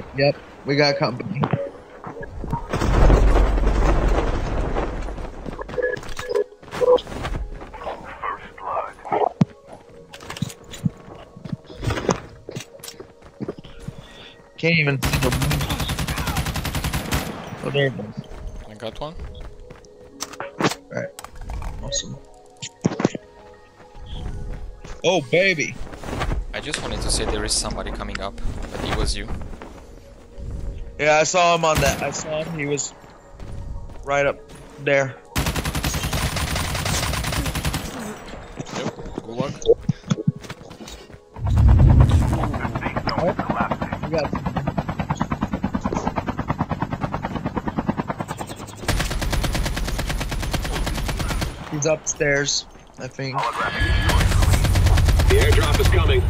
right. Yep. We got company. Can't even see the. Oh, there it is. I got one. Right. Awesome. Oh, baby. I just wanted to say there is somebody coming up, but it was you. Yeah, I saw him on that. I saw him. He was right up there. Yep. Good luck. We got He's upstairs, I think. The airdrop is coming.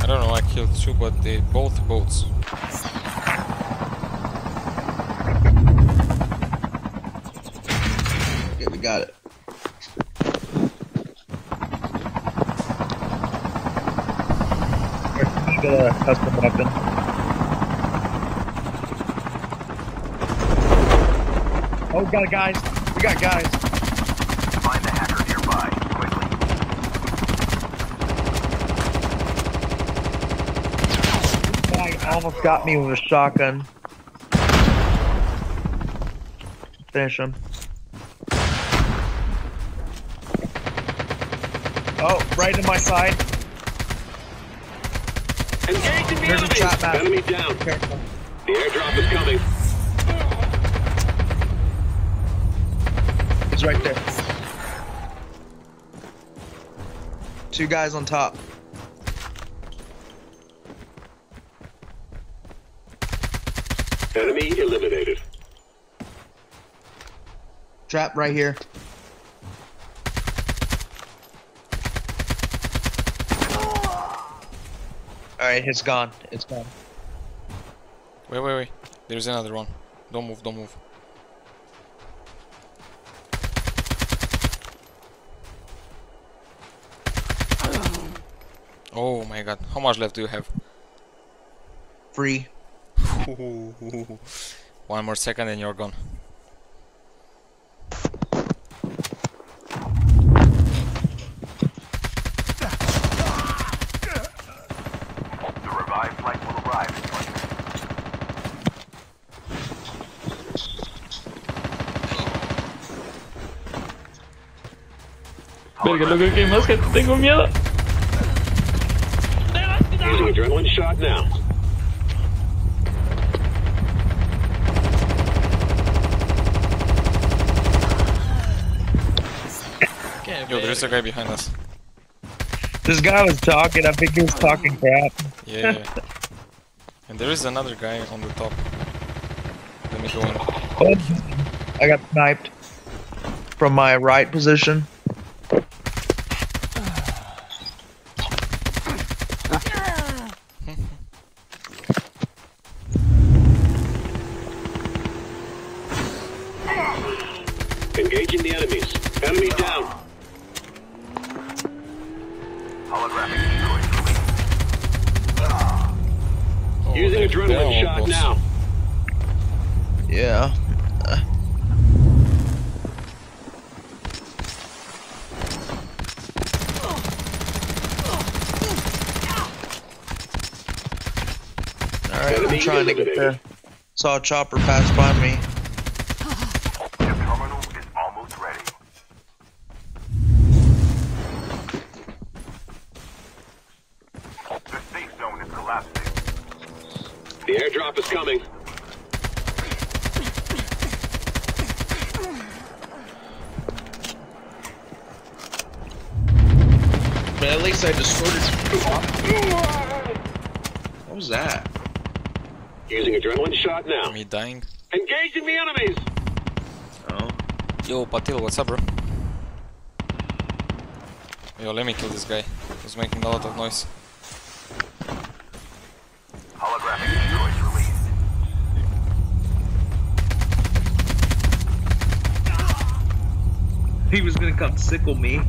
I don't know. I killed two, but they both boats. Got it. We got a custom weapon. Oh, we got guys. We got guys. Find the hacker nearby, quickly. Guy almost got me with a shotgun. Finish him. Oh, right in my side. The There's a enemy. trap map. Enemy down. Careful. The airdrop is coming. He's right there. Two guys on top. Enemy eliminated. Trap right here. Alright, it's gone. It's gone. Wait, wait, wait. There's another one. Don't move, don't move. Oh my god. How much left do you have? Three. One more second and you're gone. The revived flight will arrive in 20 minutes. Verga, lo que hay más que tengo miedo. Using adrenaline shot now. Yo, there's a guy behind us. This guy was talking. I think he was talking crap. Yeah, yeah. and there is another guy on the top. Let me go in. Oh, I got sniped from my right position. Holographic decoys released. Oh, Using adrenaline they're shot bots. now. Yeah. Alright, I'm trying to get eliminated. there. Saw a chopper pass by me. The terminal is almost ready. The safe zone is collapsing. The airdrop is coming. But at least I destroyed it. What was that? Using adrenaline shot now. Me dying. Engaging the enemies. Oh. Yo, Patil, what's up, bro? Yo, let me kill this guy. He's making a lot of noise. He was gonna come sickle me.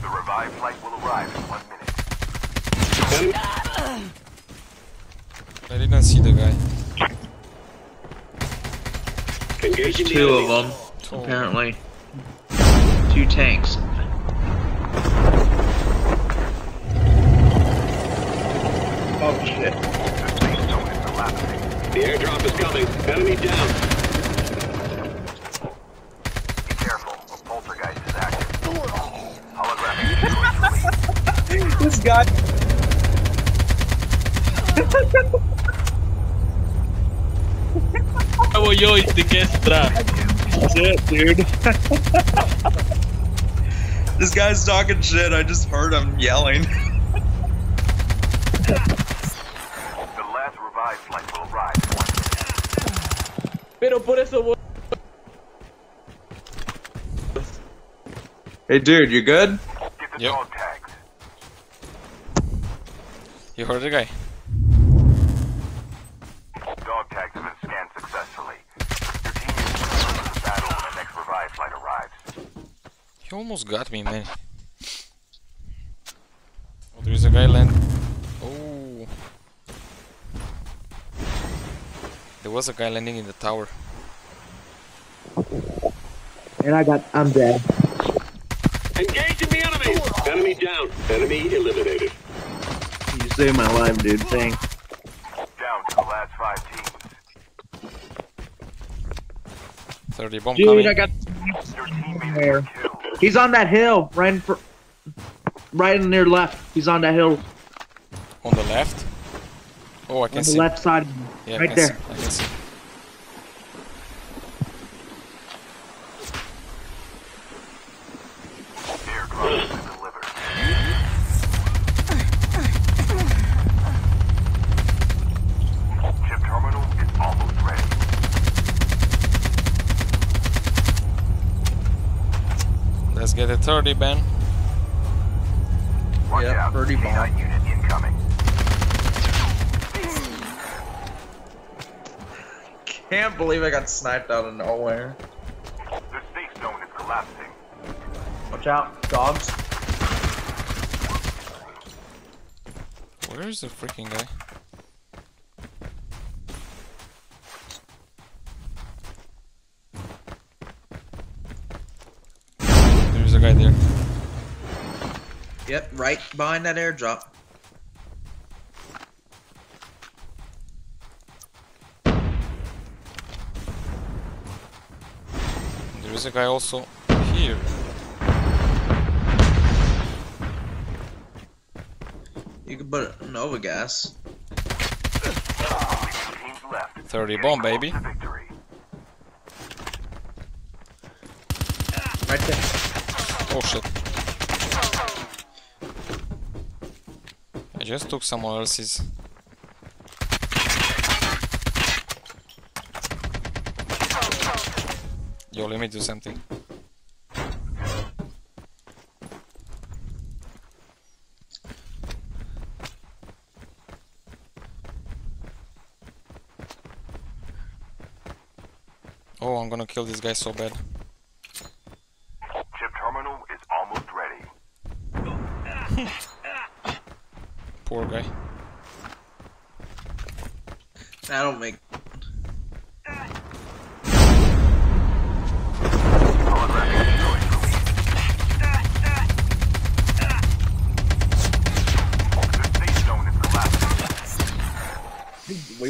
The revived flight will arrive in one Enemy I didn't see the guy. engaging the Two of them, Oh, apparently. Two tanks. Oh shit. The safe zone is collapsing. The airdrop is coming. Enemy down. Be careful. A poltergeist is active. Holographic This guy. Hago yo y te quedas atrás. Shit, dude. this guy's talking shit. I just heard him yelling. The last revived flight will arrive in one minute. Pero por eso voy. Hey, dude, you good? Yep. You heard the guy. Dog tags have been scanned successfully. Your team is prepared for the battle when the next revived flight arrives. He almost got me, man. Oh, there is a guy land. Oh. There was a guy landing in the tower. And I got. I'm dead. Engaging the enemies. Enemy down. Enemy eliminated. You saved my life, dude. Thanks. Down to the last five teams. 30 bomb Dude, coming. I got. Your teammates There. He's on that hill, right in fr- right in their left. He's on that hill On the left. Oh, I can on the see. left side. Yeah, right can there. See. I can see. Airdrop has been delivered. Chip terminal is almost ready. Let's get a 30, Ben. Watch Yep, out. bomb. Can't believe I got sniped out of nowhere. The safe zone is collapsing. Watch out, dogs. Where is the freaking guy? There's a guy there. Yep, right behind that airdrop. There is a guy also here. You can put Nova gas. Only two teams left. 30 bomb, baby. Right there. Oh shit. I just took someone else's. Yo, let me do something. Oh, I'm gonna kill this guy so bad. Chip terminal is almost ready. Poor guy. That'll make.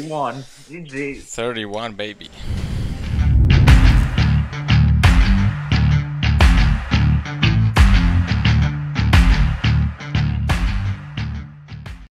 31. 31, baby.